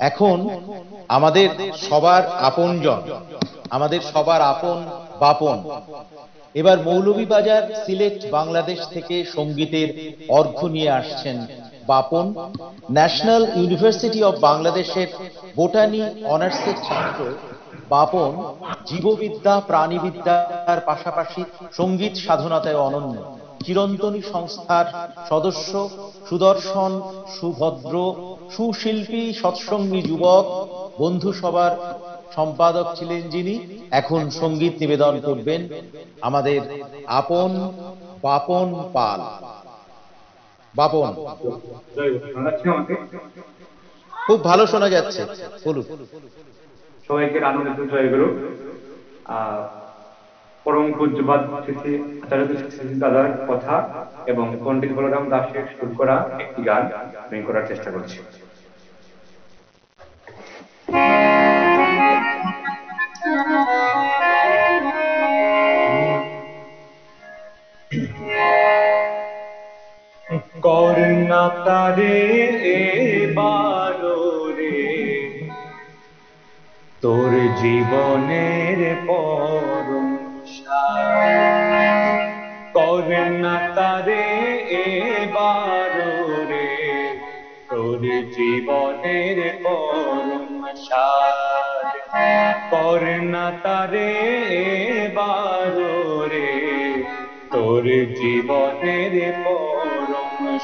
এখন আমাদের সবার আপনজন, আমাদের সবার আপন বাপন। এবার মৌলভীবাজার সিলেট বাংলাদেশ থেকে সঙ্গীতের অর্ঘ নিয়ে আসছেন বাপন। ন্যাশনাল ইউনিভার্সিটি অব বাংলাদেশের বোটানি অনার্সের ছাত্র বাপন জীববিদ্যা, প্রাণীবিদ্যার পাশাপাশি সংগীত সাধনাতায় অনন্য। চিরন্তনী সংস্থার সদস্য, সুদর্শন, সুভদ্র, সুশিল্পী, সৎসঙ্গী যুবক, বন্ধু সবার সম্পাদক ছিলেন যিনি। এখন সংগীত নিবেদন করবেন আমাদের আপন বাপন পাল। বাপন। খুব ভালো শোনা যাচ্ছে। বলুন। সবাইকে আনন্দিত জয় গুরু। পরম পূজ্যবাদ শ্রী আচার্য শ্রী দাদার কথা এবং পণ্ডিত বলরাম দাসের সুর করা একটি গান আমি করার চেষ্টা করছি। করুণা তারে এবারো রে। তোর জীবনের পরম করুণা তারে এবারো রে। তোর জীবনের পরম সার করুণা তারে এবারো রে। তোর জীবনের পরম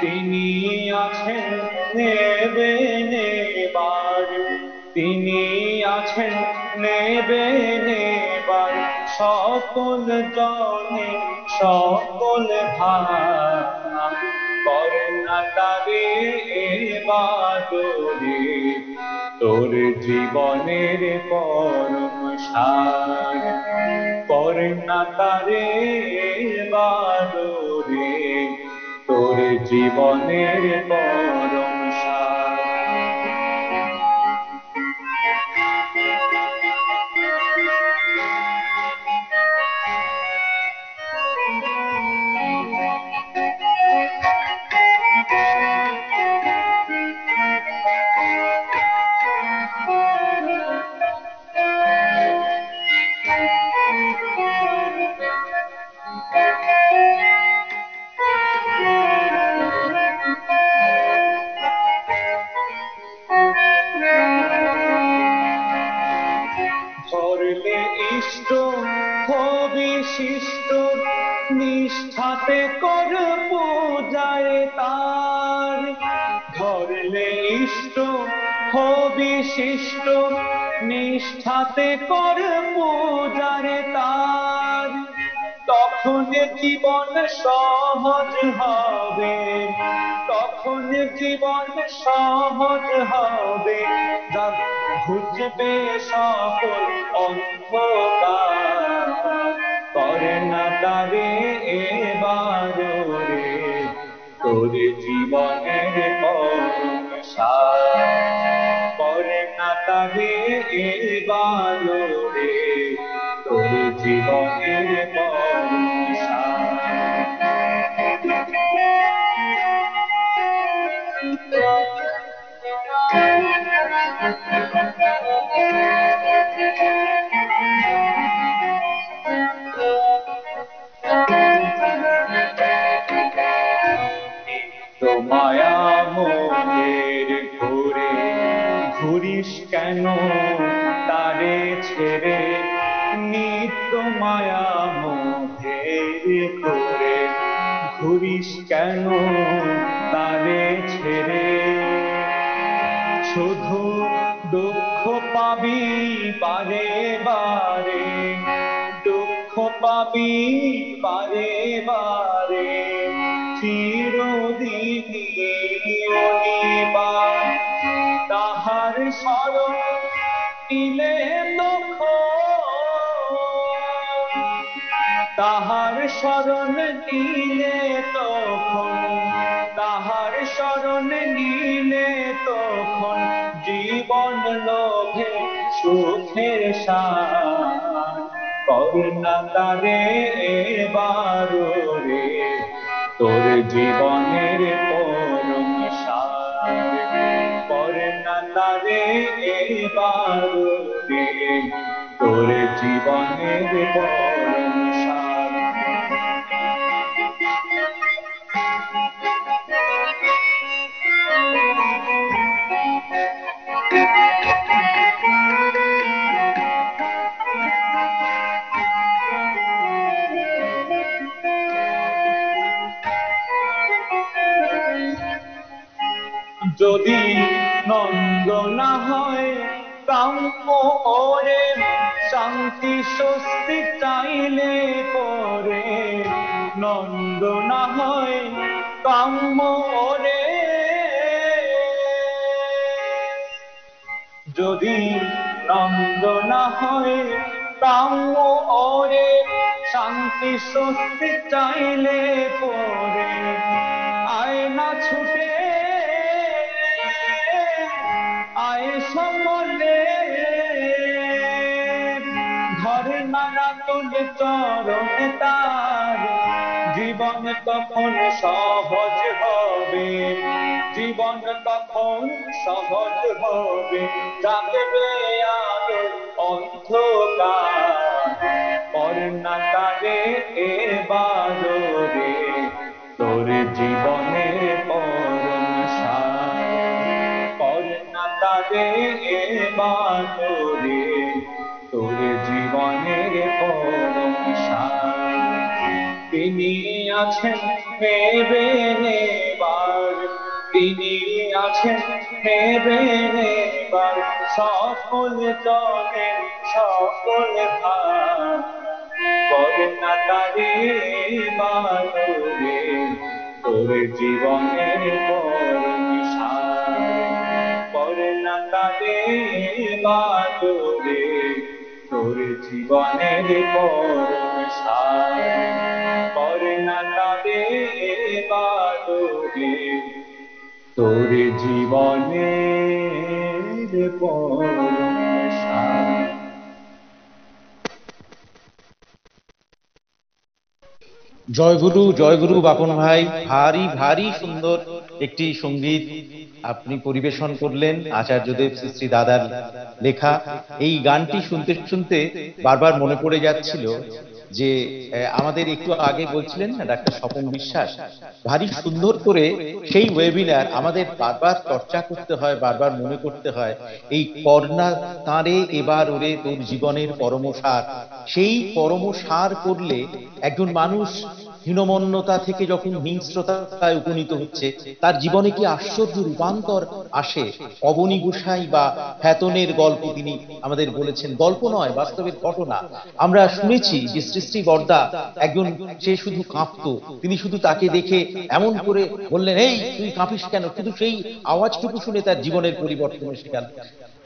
তিনি আছেন নেবে নেবার। তিনি আছেন নেবে নেবার। সকল জনে সকল করুণা তারে তোর জীবনের পরম সার করুণা তারে এবার রে তোর জীবনের পরম নিষ্ঠাতে কর পূজায় তার। ধরলে ইষ্ট বিশিষ্ট নিষ্ঠাতে কর পূজারে তার। তখন জীবন সহজ হবে, তখন জীবন সহজ হবে। ঘুচবে সকল অন্ধকার, করে না তারে তোর জীবনের পরম নাতা করে না তারে এবার রে তোর জীবনের মায়া মোহের ঘুরে। ঘুরিস কেন? তারে ছেড়ে নিত্য মায়া মোহের ঘুরে। ঘুরিস কেন? তারে ছেড়ে। শুধু দুঃখ পাবি বারে বারে। দুঃখ পাবি স্মরণ নিলে দুঃখ। তাহার স্মরণ নিলে তখন, তাহার স্মরণ নিলে তখন জীবন লোভে সুখের করুণা তারে এবার রে, তোর জীবনের তারে এবার তোর জীবনের যদি নন্দ না হয় কাম্য ওরে শান্তি স্বস্তি চাইলে পরে নন্দ না হয় কাম্য ওরে যদি নন্দ না হয় কাম্য ওরে শান্তি স্বস্তি চাইলে পরে সমলে। ঘরে তুলে চরণে তার। জীবন তখন সহজ হবে। জীবন তখন সহজ হবে। আলো অন্ধকার। করোনা তারে তোর জীবনের তিনি আছেন ভেবে নেবার, তিনি আছেন ভেবে নেবার। সকল জনের সকল ভার করেন না তারে জীবনের পরম বারে তোর জীবনের পরম সার করে না তারে জীবনের পরম জয়গুরু জয়গুরু বাপন ভাই। ভারী ভারী সুন্দর একটি সংগীত আপনি পরিবেশন করলেন আচার্যদেব শ্রী দাদার লেখা। এই গানটি শুনতে শুনতে বারবার মনে পড়ে যাচ্ছিল যে আমাদের একটু আগে বলছিলেন না, ডাক্তার স্বপন বিশ্বাস? ভারী সুন্দর করে সেই ওয়েবিনার আমাদের বারবার চর্চা করতে হয়, বারবার মনে করতে হয়, এই করোনা তাঁরে এবার ওরে তোর জীবনের পরমসার। সেই পরমসার করলে একজন মানুষ হীনমন্যতা থেকে যখন হিংস্রতায় উপনীত হচ্ছে, তার জীবনে কি আশ্চর্য রূপান্তর আসে? অবনী গোসাই বা ফ্যাতনের গল্প তিনি আমাদের বলেছেন। গল্প নয়, বাস্তবের ঘটনা। আমরা শুনেছি যে সৃষ্টি বর্দা একজন, সে শুধু কাঁপতো। তিনি শুধু তাকে দেখে এমন করে বললেন, এই, তুই কাঁপিস কেন? শুধু সেই আওয়াজটুকু শুনে তার জীবনের পরিবর্তন এসে গেল।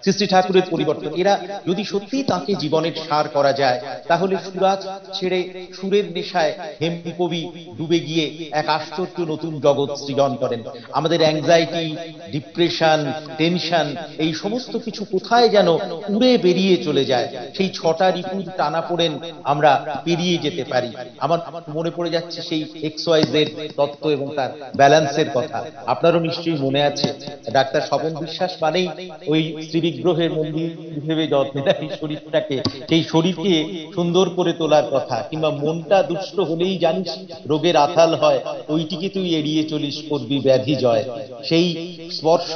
সৃষ্টি ঠাকুরের পরিবর্তন। এরা যদি সত্যি তাকে জীবনের সার করা যায়, তাহলে সুরাজ ছেড়ে সুরের নেশায় হেমকবি কবি ডুবে গিয়ে এক আশ্চর্য নতুন জগৎ সৃজন করেন। আমাদের অ্যাংজাইটি ডিপ্রেশন টেনশন এই সমস্ত কিছু কোথায় যেন উড়ে বেরিয়ে চলে যায়। সেই ছটা রিপুর টানা পড়েন আমরা পেরিয়ে যেতে পারি। আমার মনে পড়ে যাচ্ছে সেই এক্স ওয়াই জেড তত্ত্ব এবং তার ব্যালেন্সের কথা। আপনারও নিশ্চয়ই মনে আছে, ডাক্তার স্বপন বিশ্বাস মানেই ওই বিগ্রহের মন্দির ভেবে যত্ন নেয়। শরীরটাকে, সেই শরীরকে সুন্দর করে তোলার কথা। কিংবা মনটা দুষ্ট হলেই জানিস, রোগের আথাল হয়, ওইটিকে তুই এড়িয়ে চলিস করবি ব্যাধি জয়। সেই স্পর্শ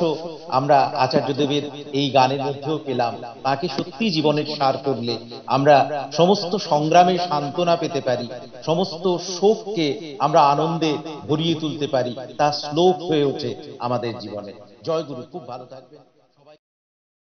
আমরা আচার্যদেবের এই গানের মধ্যেও পেলাম। তাকে সত্যি জীবনের সার করলে আমরা সমস্ত সংগ্রামে সান্ত্বনা পেতে পারি, সমস্ত শোককে আমরা আনন্দে ভরিয়ে তুলতে পারি। তা শ্লোক হয়ে ওঠে আমাদের জীবনে। জয় গুরু, খুব ভালো থাকবেন।